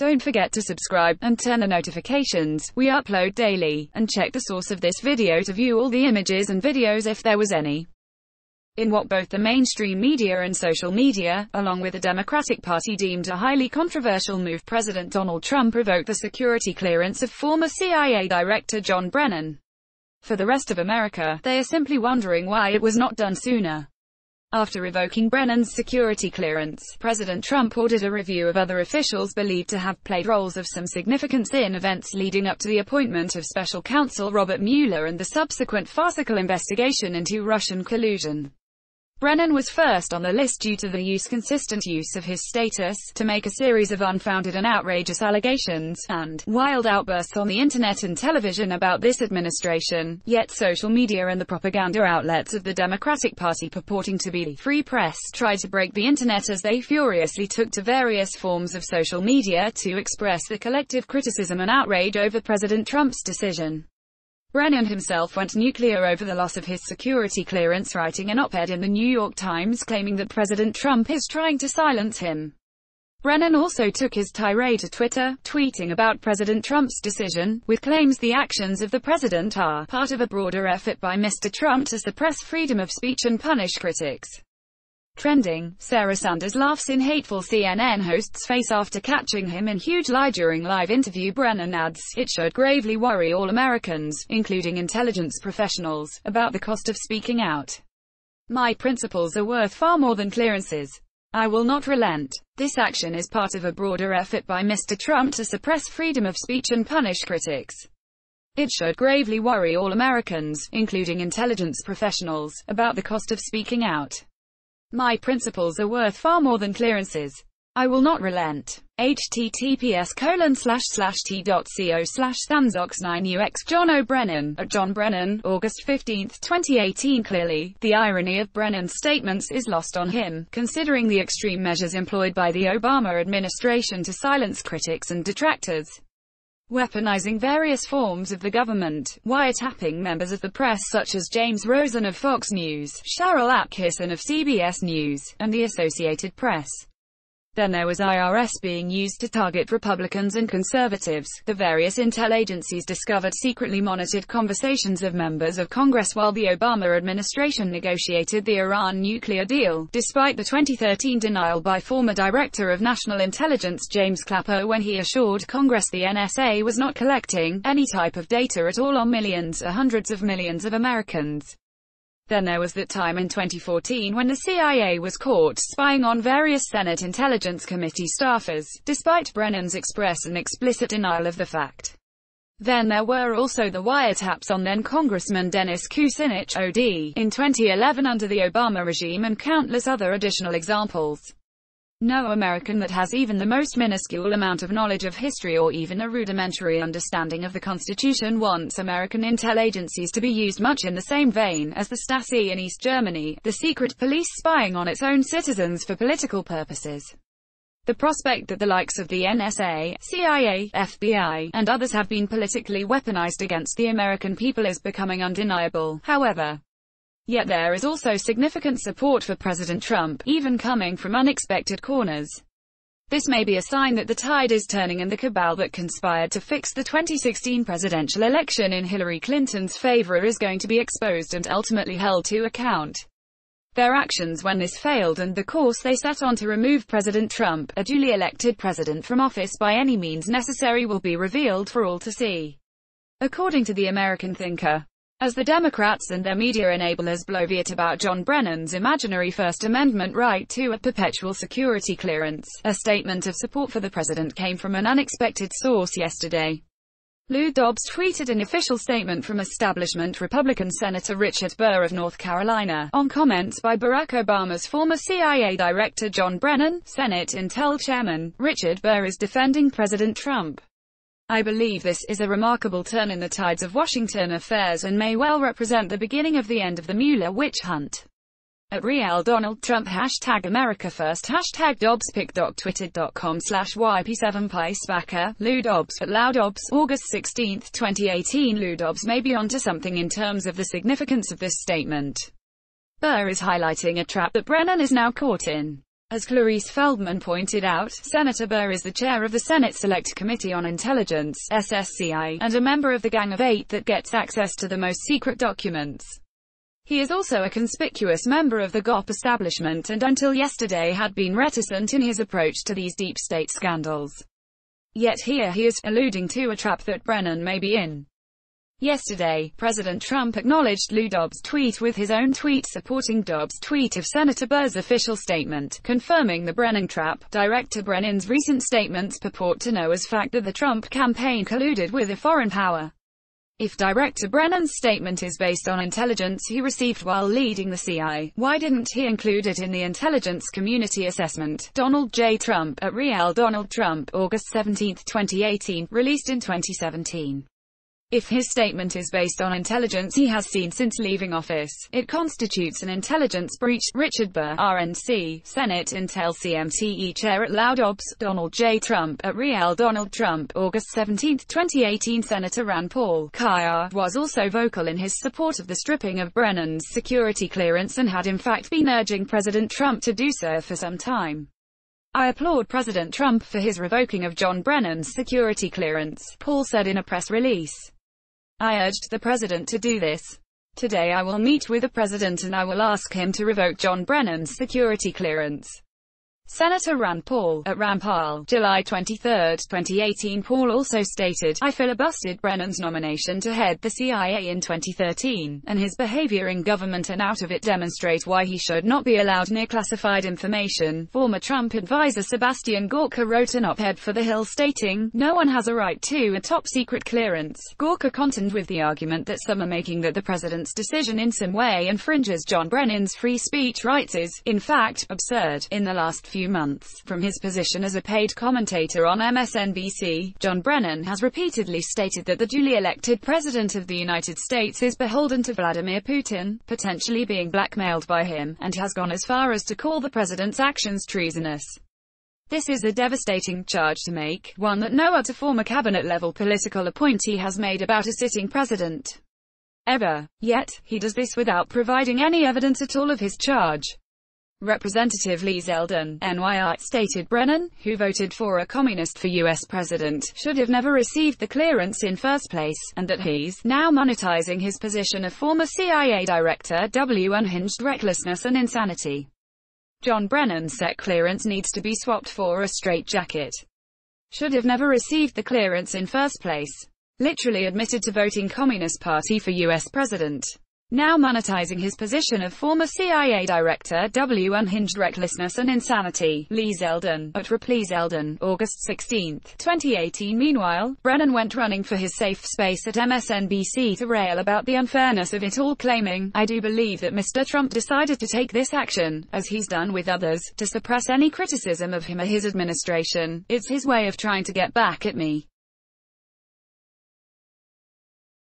Don't forget to subscribe, and turn the notifications, we upload daily, and check the source of this video to view all the images and videos if there was any. In what both the mainstream media and social media, along with the Democratic Party deemed a highly controversial move President Donald Trump revoked the security clearance of former CIA Director John Brennan. For the rest of America, they are simply wondering why it was not done sooner. After revoking Brennan's security clearance, President Trump ordered a review of other officials believed to have played roles of some significance in events leading up to the appointment of special counsel Robert Mueller and the subsequent farcical investigation into Russian collusion. Brennan was first on the list due to the use consistent use of his status to make a series of unfounded and outrageous allegations, and wild outbursts on the internet and television about this administration, yet social media and the propaganda outlets of the Democratic Party purporting to be the free press tried to break the internet as they furiously took to various forms of social media to express the collective criticism and outrage over President Trump's decision. Brennan himself went nuclear over the loss of his security clearance writing an op-ed in the New York Times claiming that President Trump is trying to silence him. Brennan also took his tirade to Twitter, tweeting about President Trump's decision, with claims the actions of the president are part of a broader effort by Mr. Trump to suppress freedom of speech and punish critics. Trending, Sarah Sanders laughs in hateful CNN host's face after catching him in huge lie during live interview Brennan adds, it should gravely worry all Americans, including intelligence professionals, about the cost of speaking out. My principles are worth far more than clearances. I will not relent. This action is part of a broader effort by Mr. Trump to suppress freedom of speech and punish critics. It should gravely worry all Americans, including intelligence professionals, about the cost of speaking out. My principles are worth far more than clearances. I will not relent. https colon slash slash t.co slash thansox9ux John O'Brennan, at uh, John Brennan, August 15, 2018 Clearly, the irony of Brennan's statements is lost on him, considering the extreme measures employed by the Obama administration to silence critics and detractors weaponizing various forms of the government, wiretapping members of the press such as James Rosen of Fox News, Sharyl Attkisson of CBS News, and the Associated Press. Then there was IRS being used to target Republicans and conservatives. The various intel agencies discovered secretly monitored conversations of members of Congress while the Obama administration negotiated the Iran nuclear deal, despite the 2013 denial by former Director of National Intelligence James Clapper when he assured Congress the NSA was not collecting any type of data at all on millions or hundreds of millions of Americans. Then there was that time in 2014 when the CIA was caught spying on various Senate Intelligence Committee staffers, despite Brennan's express and explicit denial of the fact. Then there were also the wiretaps on then-Congressman Dennis Kucinich, OD, in 2011 under the Obama regime and countless other additional examples. No American that has even the most minuscule amount of knowledge of history or even a rudimentary understanding of the Constitution wants American intel agencies to be used much in the same vein as the Stasi in East Germany, the secret police spying on its own citizens for political purposes. The prospect that the likes of the NSA, CIA, FBI, and others have been politically weaponized against the American people is becoming undeniable, however. Yet there is also significant support for President Trump, even coming from unexpected corners. This may be a sign that the tide is turning and the cabal that conspired to fix the 2016 presidential election in Hillary Clinton's favor is going to be exposed and ultimately held to account. Their actions when this failed and the course they set on to remove President Trump, a duly elected president from office by any means necessary will be revealed for all to see. According to the American Thinker, as the Democrats and their media enablers bloviate about John Brennan's imaginary First Amendment right to a perpetual security clearance, a statement of support for the president came from an unexpected source yesterday. Lou Dobbs tweeted an official statement from establishment Republican Senator Richard Burr of North Carolina, on comments by Barack Obama's former CIA Director John Brennan, Senate Intel Chairman, Richard Burr is defending President Trump. I believe this is a remarkable turn in the tides of Washington affairs and may well represent the beginning of the end of the Mueller witch hunt. At Real Donald Trump Hashtag America First Hashtag DobbsPic Twitter.com slash YP7 Spacker, Lou Dobbs at Lou Dobbs August 16, 2018 Lou Dobbs may be onto something in terms of the significance of this statement. Burr is highlighting a trap that Brennan is now caught in. As Clarice Feldman pointed out, Senator Burr is the chair of the Senate Select Committee on Intelligence, SSCI, and a member of the Gang of Eight that gets access to the most secret documents. He is also a conspicuous member of the GOP establishment and until yesterday had been reticent in his approach to these deep state scandals. Yet here he is, alluding to a trap that Brennan may be in. Yesterday, President Trump acknowledged Lou Dobbs' tweet with his own tweet supporting Dobbs' tweet of Senator Burr's official statement, confirming the Brennan trap. Director Brennan's recent statements purport to know as fact that the Trump campaign colluded with a foreign power. If Director Brennan's statement is based on intelligence he received while leading the CI, why didn't he include it in the intelligence community assessment? Donald J. Trump, at Real Donald Trump, August 17, 2018, released in 2017. If his statement is based on intelligence he has seen since leaving office, it constitutes an intelligence breach. Richard Burr, RNC, Senate Intel CMTE Chair at Lou Dobbs, Donald J. Trump, at Real Donald Trump, August 17, 2018 Senator Rand Paul, KIR, was also vocal in his support of the stripping of Brennan's security clearance and had in fact been urging President Trump to do so for some time. I applaud President Trump for his revoking of John Brennan's security clearance, Paul said in a press release. I urged the president to do this. Today I will meet with the president and I will ask him to revoke John Brennan's security clearance. Senator Rand Paul, at Rand Paul, July 23, 2018 Paul also stated, I filibustered Brennan's nomination to head the CIA in 2013, and his behavior in government and out of it demonstrate why he should not be allowed near classified information. Former Trump advisor Sebastian Gorka wrote an op-ed for The Hill stating, no one has a right to a top-secret clearance. Gorka contended with the argument that some are making that the president's decision in some way infringes John Brennan's free speech rights is, in fact, absurd. In the last few few months. From his position as a paid commentator on MSNBC, John Brennan has repeatedly stated that the duly elected President of the United States is beholden to Vladimir Putin, potentially being blackmailed by him, and has gone as far as to call the president's actions treasonous. This is a devastating charge to make, one that no other former cabinet-level political appointee has made about a sitting president. Ever. Yet, he does this without providing any evidence at all of his charge. Representative Lee Zeldin, NYI, stated Brennan, who voted for a communist for U.S. president, should have never received the clearance in first place, and that he's now monetizing his position of former CIA director W. Unhinged recklessness and insanity. John Brennan's SEC clearance needs to be swapped for a straitjacket. Should have never received the clearance in first place. Literally admitted to voting Communist Party for U.S. president now monetizing his position of former CIA Director W. Unhinged Recklessness and Insanity, Lee Zeldin, at Ripley Zeldin, August 16, 2018 Meanwhile, Brennan went running for his safe space at MSNBC to rail about the unfairness of it all claiming, I do believe that Mr. Trump decided to take this action, as he's done with others, to suppress any criticism of him or his administration. It's his way of trying to get back at me.